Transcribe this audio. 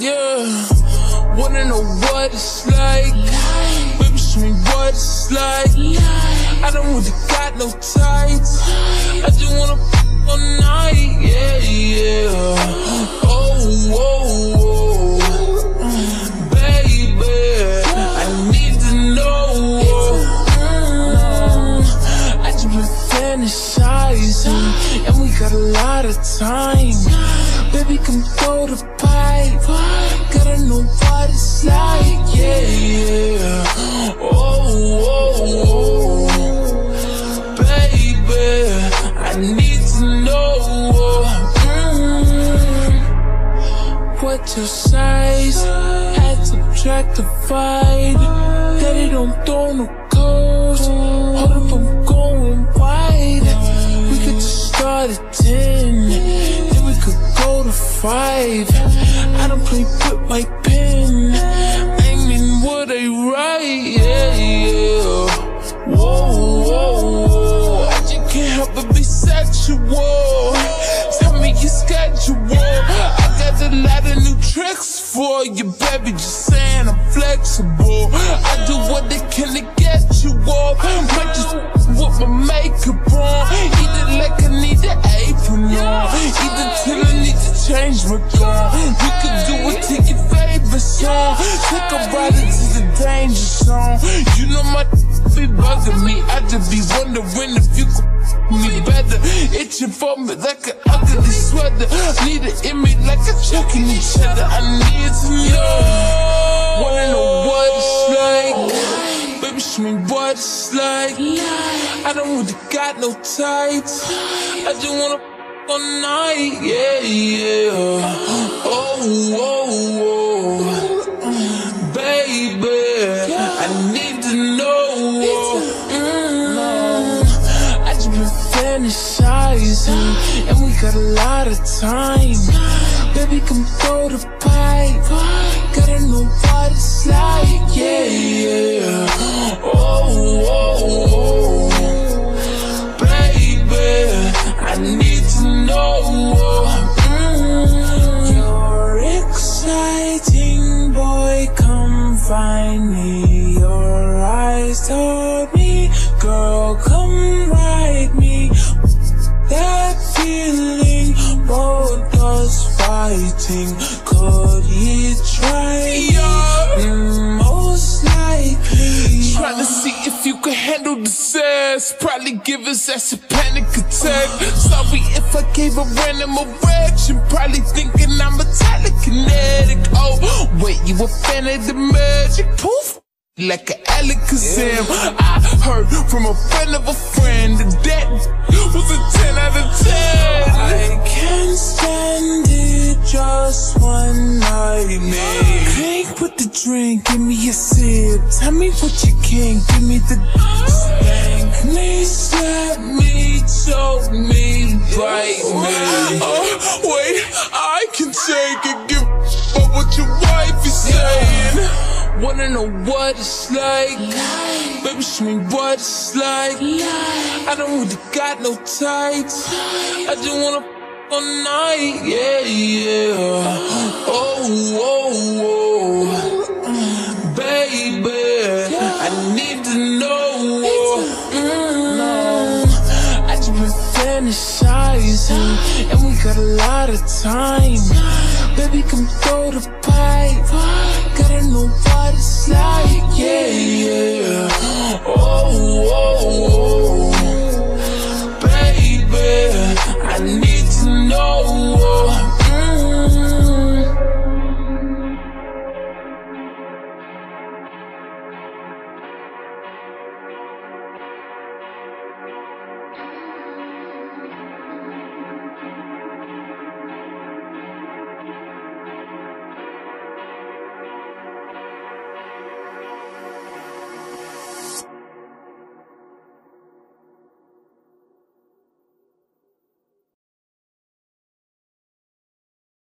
Yeah, wanna know what it's like. Baby, show me what it's like. I don't really got no tights. I just wanna f all night. Yeah, yeah. Oh, oh, oh. Baby, I need to know. Mm, I just been fantasizing, and we got a lot of time. Baby, come throw the pipe. Gotta know what it's like, yeah, yeah. Oh, oh, oh. Baby, I need to know. Mm. What's your size? Add, subtract, divide. Daddy don't throw no codes. Hold up, I'm going wide. We could just start at 10. 5. I don't play with my pen. Aiming what I write, yeah, yeah. Whoa, whoa, whoa. I just can't help but be sexual. Tell me your schedule. I got a lot of new tricks for you, baby. Just saying I'm flexible. I do what they can to get you off. Might just with my makeup on. Either my gun. You can do it to your favorite song. Take a ride into the danger zone. You know my be bugging me. I just be wondering if you could me better. Itching for me like an ugly sweater. Need an image like a chuck in each other. I need to know. Wanna know what it's like. Baby, show me what it's like. I don't really got no tights. I just wanna all night. Yeah, yeah. Oh, oh, oh. Baby, I need to know. I just been fantasizing, and we got a lot of time. Baby, come throw the pipe. Gotta know what it's like, yeah, yeah. Oh, oh, oh. Come find me. Your eyes told me, girl, come ride me. That feeling, both us fighting. Could you try? Mm, most likely. Trying to see if you can handle the sass. Probably give us ass a panic attack. Sorry if I gave a random erection. Probably thinking I'm a telekinetic. Oh, you a fan of the magic? Poof like an Alakazam. I heard from a friend of a friend that was a 10 out of 10. I can't stand it, just one night, man. Drink with the drink, give me a sip. Tell me what you can, give me the spank me, slap me, choke me, bite me. Oh, wait, I can take it, saying. Wanna know what it's like? Baby, show me what it's like. I don't really got no tights. I just wanna f- all night, yeah, yeah. Oh, oh, oh. Baby, I need to know. Mm. I just been fantasizing, and we got a lot of time. Baby, come throw the pipe. Gotta know what it's like, yeah, yeah. Oh.